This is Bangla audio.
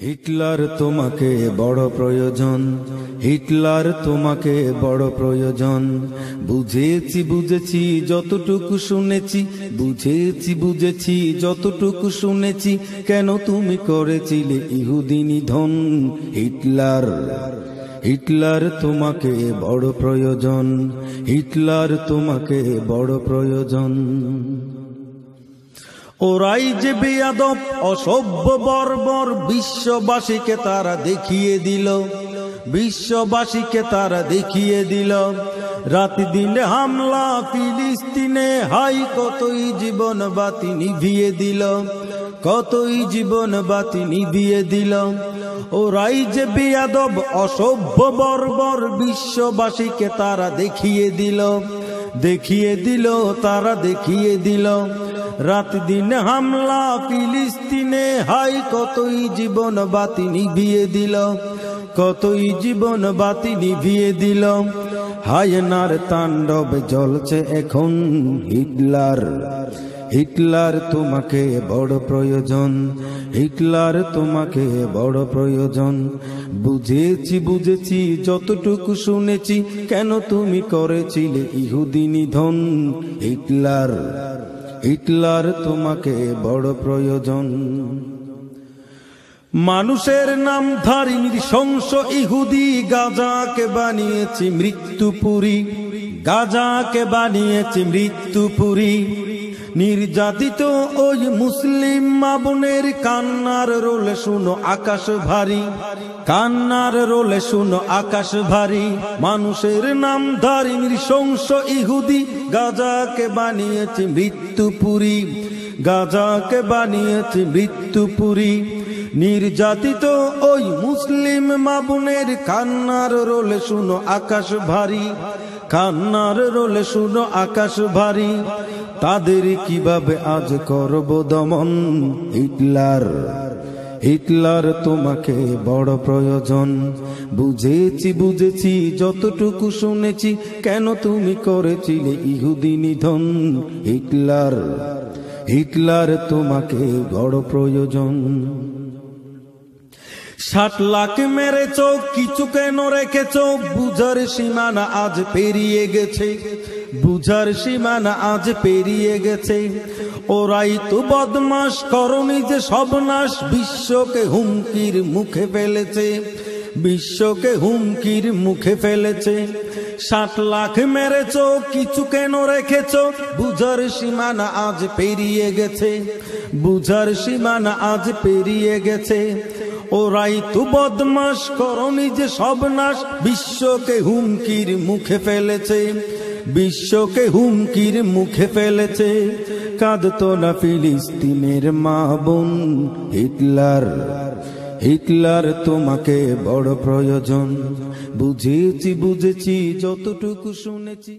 হিটলার তোমাকে বড় প্রয়োজন, হিটলার তোমাকে বড় প্রয়োজন। বুঝেছি বুঝেছি, যতটুকু শুনেছি, বুঝেছি বুঝেছি, যতটুকু শুনেছি, কেন তুমি করেছিলে ইহুদি নিধন হিটলার হিটলার তোমাকে বড় প্রয়োজন, হিটলার তোমাকে বড় প্রয়োজন। ওরাই যে বেয়াদব, অসভ্য বর্বর বিশ্ববাসীকে তারা দেখিয়ে দিল। বিশ্ববাসীকে তারা দেখিয়ে দিল। রাত দিনে হামলা, ফিলিস্তিনে হাই, কতই জীবন বাতি নিভিয়ে দিল। কতই জীবন বাতি নিভিয়ে দিল। ওরাই যে বেয়াদব, অসভ্য বর্বর বিশ্ববাসীকে তারা দেখিয়ে দিল। দেখিয়ে দিল, তারা দেখিয়ে দিল। রাত দিন হামলা, ফিলিস্তিনে হাই, কতই জীবন বাতি নিভিয়ে দিল, কতই জীবন বাতি নিভিয়ে দিল। হায়নার তাণ্ডব জ্বলছে এখন হিটলার হিটলার তোমাকে বড় প্রয়োজন, হিটলার তোমাকে বড় প্রয়োজন। বুঝেছি বুঝেছি, যতটুকু শুনেছি, কেন তুমি করেছিলে ইহুদি নিধন, হিটলার? হিটলার তোমাকে বড় প্রয়োজন। মানুষের নাম ধারি নৃশংস ইহুদি, গাজাকে বানিয়েছি মৃত্যুপুরী, গাজাকে বানিয়েছি মৃত্যুপুরী। নির্যাতিত ওই মুসলিম মাবনের কান্নার রোলে শুনো আকাশ ভারী। কান্নার রোলে শুনো আকাশ ভারী। মানুষের নাম ধারী নৃশংস ইহুদি। গাজাকে বানিয়েছে মৃত্যুপুরী গাজাকে বানিয়েছে মৃত্যুপুরী নির্যাতিত ওই মুসলিম মাবুনের কান্নার রোলে শুনো আকাশ ভারী। কান্নার রোলে শুনো আকাশ ভারী। তাদের কীভাবে আজ করব দমন? হিটলার হিটলার তোমাকে বড় প্রয়োজন। বুঝেছি বুঝেছি, যতটুকু শুনেছি, কেন তুমি করেছিলে ইহুদি নিধন? হিটলার হিটলার তোমাকে বড় প্রয়োজন। ষাট লাখ মেরেছ, কিছু কেন রেখেছ? বুঝার সীমানা আজ পেরিয়ে গেছে। বুঝার সীমানা আজ পেরিয়ে গেছে। ওরাই তো বদমাস করনি যে সবনাশ বিশ্বকে হুমকির মুখে ফেলেছে। বিশ্বকে হুমকির মুখে ফেলেছে। ষাট লাখ মেরেছ, কিছু কেন রেখেছ? বুঝার সীমানা আজ পেরিয়ে গেছে। বুঝার সীমানা আজ পেরিয়ে গেছে। ওরাই তো বদমাস করনি যে সবনাশ বিশ্বকে হুমকির মুখে ফেলেছে। বিশ্বকে হুমকির মুখে ফেলেছে। কাঁদতো না ফিলিস্তিনের মা বোন। হিটলার হিটলার তোমাকে বড় প্রয়োজন। বুঝেছি বুঝেছি, যতটুকু শুনেছি।